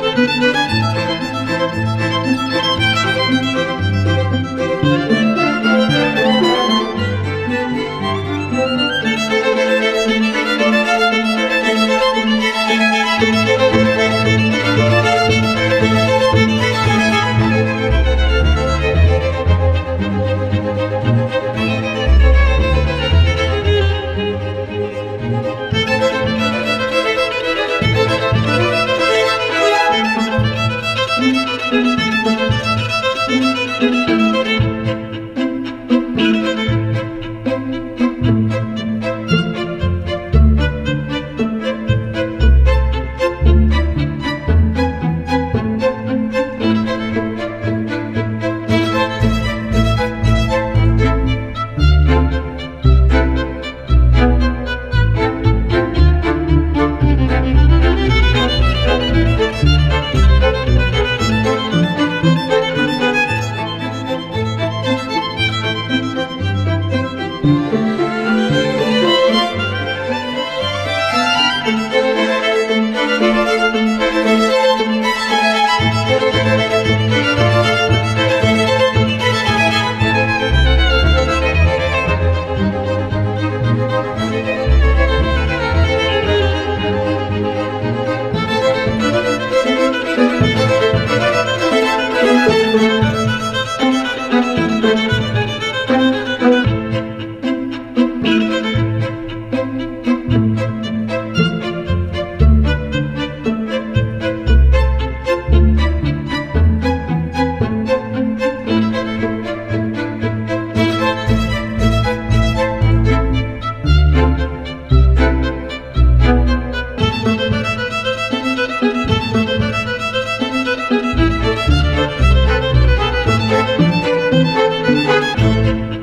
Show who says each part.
Speaker 1: Thank you.
Speaker 2: Música